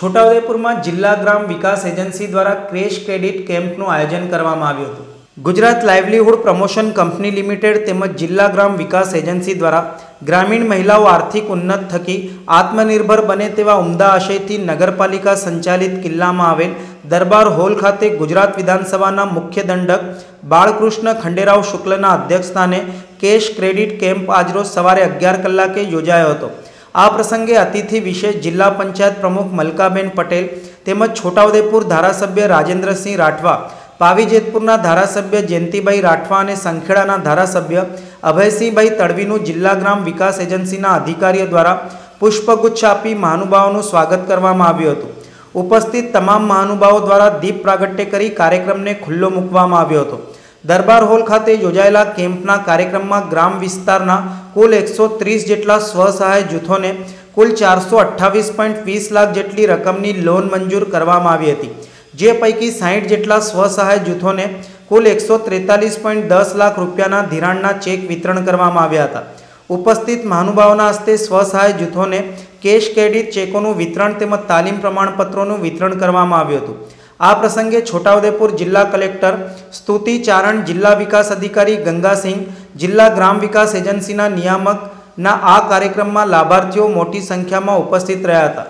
છોટાઉદેપુરમાં જિલ્લા ગ્રામ વિકાસ એજન્સી દ્વારા ક્રેશ ક્રેડિટ કેમ્પનું આયોજન કરવામાં આવ્યું હતું. Gujarat livelihood promotion company limited તેમજ જિલ્લા ગ્રામ વિકાસ એજન્સી દ્વારા ગ્રામીણ મહિલાઓ આર્થિક ઉન્નત થકી આત્મનિર્ભર બને તેવા ઉમદા આશયથી નગરપાલિકા સંચાલિત કિલ્લામાં આવેલ દરબાર હોલ ખાતે ગુજરાત વિધાનસભાના મુખ્ય દંડક બાળકૃષ્ણ ખંડેરાવ શુક્લના અધ્યક્ષસ્થાને કેશ ક્રેડિટ કેમ્પ આજરોજ સવારે અગિયાર કલાકે યોજાયો હતો. આ પ્રસંગે અતિથિ વિશેષ જિલ્લા પંચાયત પ્રમુખ મલકાબેન પટેલ તેમજ છોટાઉદેપુર ધારાસભ્ય રાજેન્દ્રસિંહ રાઠવા, પાવીજેતપુરના ધારાસભ્ય જયંતિભાઈ રાઠવા અને સંખેડાના ધારાસભ્ય અભયસિંહભાઈ તડવીનું જિલ્લા ગ્રામ વિકાસ એજન્સીના અધિકારીઓ દ્વારા પુષ્પગુચ્છ આપી મહાનુભાવોનું સ્વાગત કરવામાં આવ્યું હતું. ઉપસ્થિત તમામ મહાનુભાવો દ્વારા દીપ પ્રાગટ્ય કરી કાર્યક્રમને ખુલ્લો મૂકવામાં આવ્યો હતો. દરબાર હોલ ખાતે યોજાયેલા કેમ્પના કાર્યક્રમમાં ગ્રામ વિસ્તારના કુલ એકસો ત્રીસ જેટલા સ્વસહાય જૂથોને કુલ ચારસો અઠ્ઠાવીસ પોઈન્ટ વીસ લાખ જેટલી રકમની લોન મંજૂર કરવામાં આવી હતી. જે પૈકી સાહીઠ જેટલા સ્વસહાય જૂથોને કુલ એકસો ત્રેતાલીસ પોઈન્ટ દસ લાખ રૂપિયાના ધિરાણના ચેક વિતરણ કરવામાં આવ્યા હતા. ઉપસ્થિત મહાનુભાવોના હસ્તે સ્વસહાય જૂથોને કેશ ક્રેડિટ ચેકોનું વિતરણ તેમજ તાલીમ પ્રમાણપત્રોનું વિતરણ કરવામાં આવ્યું હતું. આ પ્રસંગે છોટાઉદેપુર જિલ્લા કલેક્ટર સ્તુતિ ચારણ, જિલ્લા વિકાસ અધિકારી ગંગાસિંહ, જિલ્લા ગ્રામ વિકાસ એજન્સીના નિયામકના આ કાર્યક્રમમાં લાભાર્થીઓ મોટી સંખ્યામાં ઉપસ્થિત રહ્યા હતા.